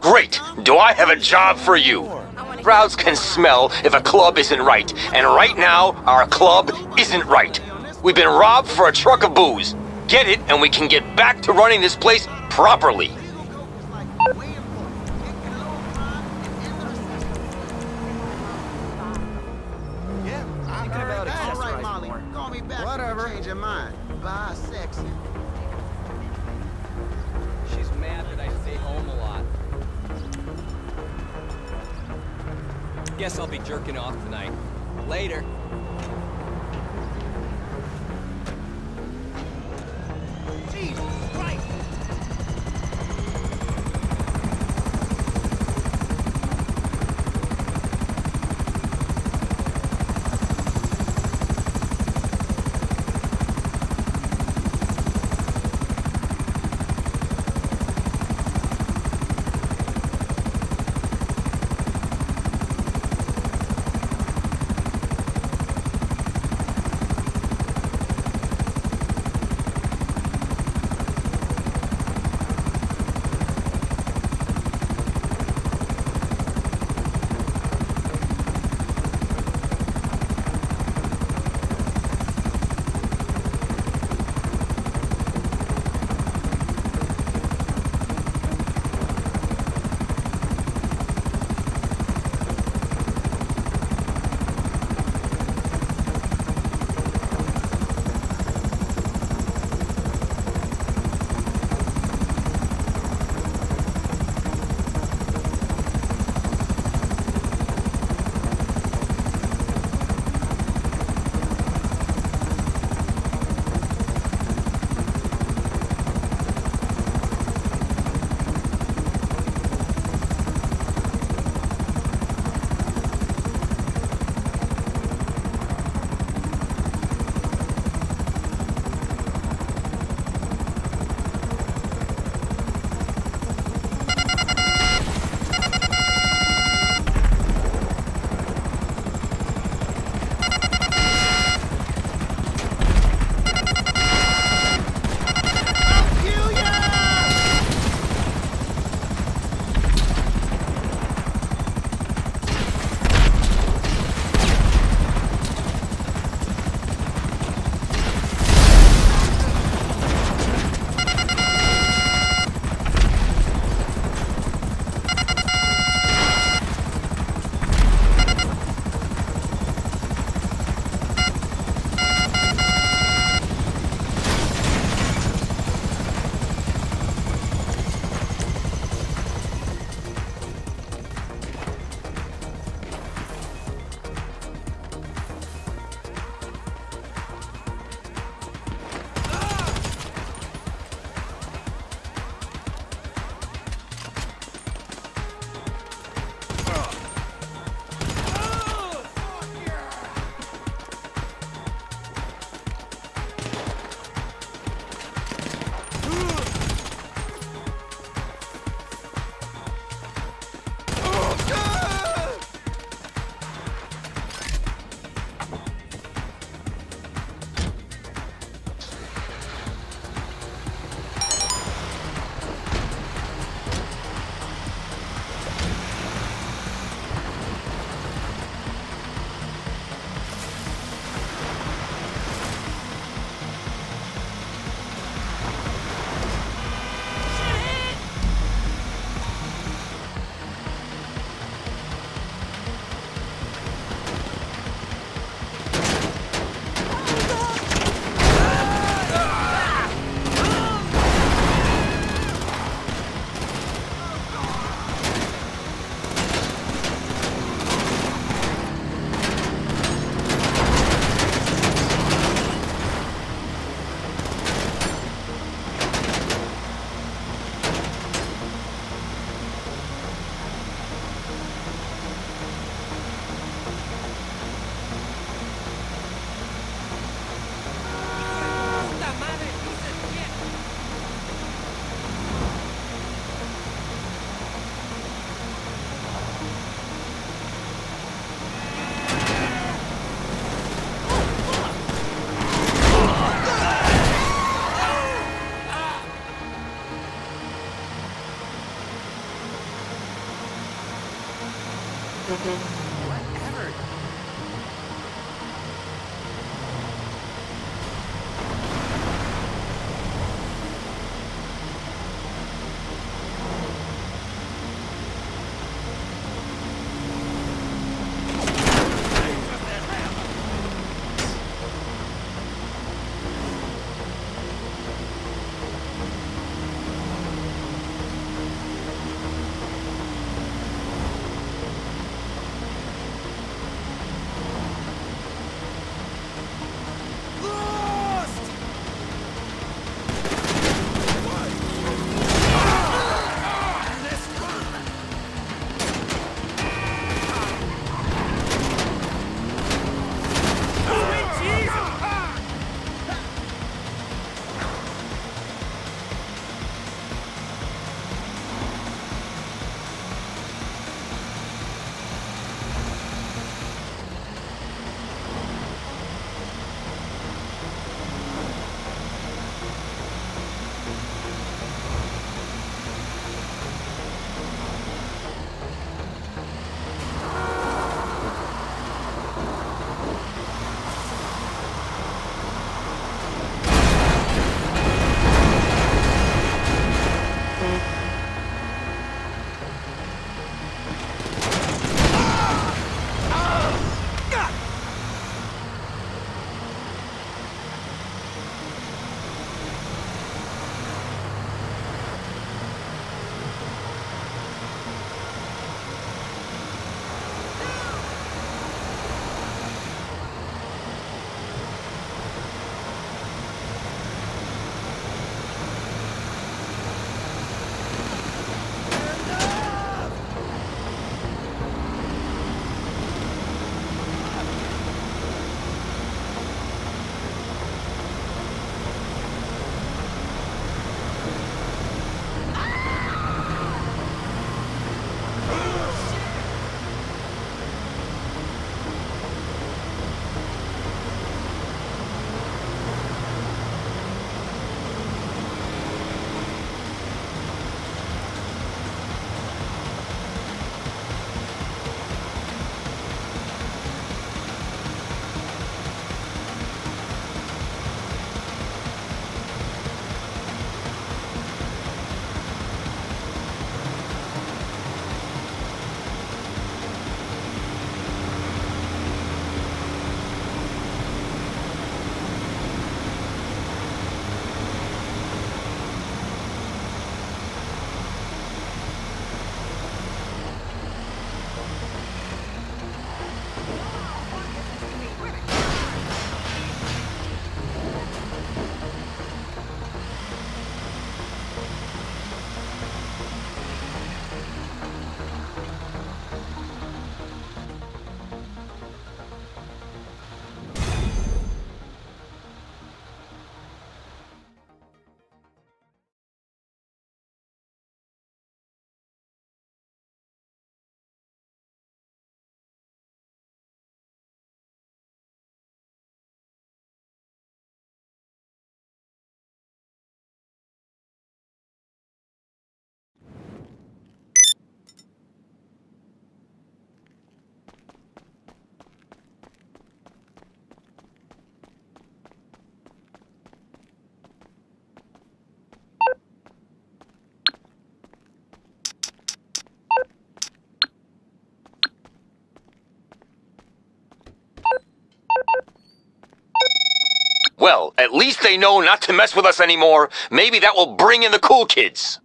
Great! Do I have a job for you? Crowds can smell if a club isn't right, and right now, our club isn't right. We've been robbed for a truck of booze. Get it, and we can get back to running this place properly. Guess I'll be jerking off tonight. Later. 嗯哼。Well, at least they know not to mess with us anymore. Maybe that will bring in the cool kids.